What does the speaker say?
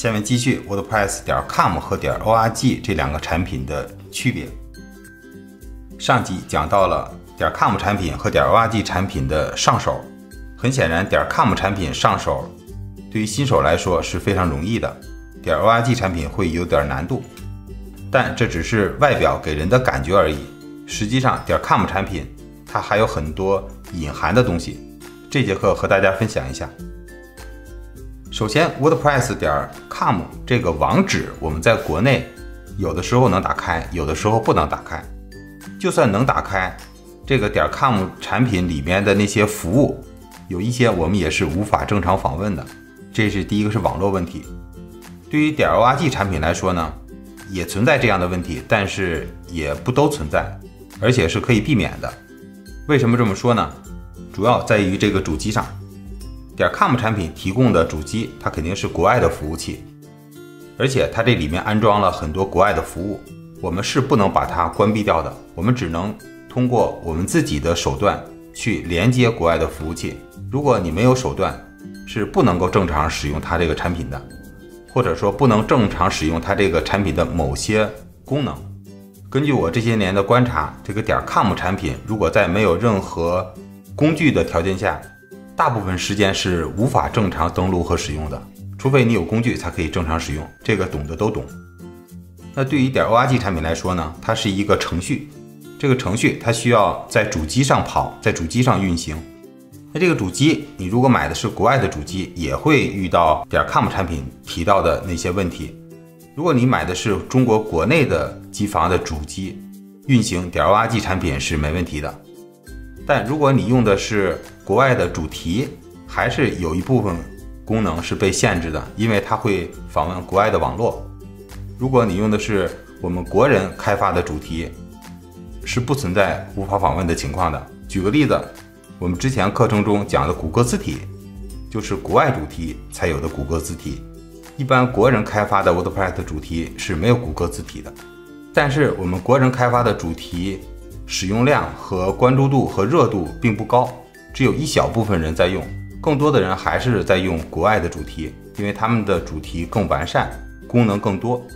下面继续 WordPress 点 com 和点 org 这两个产品的区别。上集讲到了点 com 产品和点 org 产品的上手，很显然点 com 产品上手对于新手来说是非常容易的，点 org 产品会有点难度，但这只是外表给人的感觉而已。实际上点 com 产品它还有很多隐含的东西，这节课和大家分享一下。首先，WordPress 点 com 这个网址，我们在国内有的时候能打开，有的时候不能打开。就算能打开，这个点 com 产品里面的那些服务，有一些我们也是无法正常访问的。这是第一个是网络问题。对于点 org 产品来说呢，也存在这样的问题，但是也不都存在，而且是可以避免的。为什么这么说呢？主要在于这个主机上。点 com 产品提供的主机，它肯定是国外的服务器，而且它这里面安装了很多国外的服务，我们是不能把它关闭掉的，我们只能通过我们自己的手段去连接国外的服务器。如果你没有手段，是不能够正常使用它这个产品的，或者说不能正常使用它这个产品的某些功能。根据我这些年的观察，这个点 com 产品如果在没有任何工具的条件下，大部分时间是无法正常登录和使用的，除非你有工具才可以正常使用。这个懂的都懂。那对于点 org 产品来说呢，它是一个程序，这个程序它需要在主机上跑，在主机上运行。那这个主机，你如果买的是国外的主机，也会遇到点 com 产品提到的那些问题。如果你买的是中国国内的机房的主机，运行点 org 产品是没问题的。但如果你用的是国外的主题，还是有一部分功能是被限制的，因为它会访问国外的网络。如果你用的是我们国人开发的主题，是不存在无法访问的情况的。举个例子，我们之前课程中讲的谷歌字体，就是国外主题才有的谷歌字体。一般国人开发的 WordPress 主题是没有谷歌字体的，但是我们国人开发的主题。使用量和关注度和热度并不高，只有一小部分人在用，更多的人还是在用国外的主题，因为他们的主题更完善，功能更多。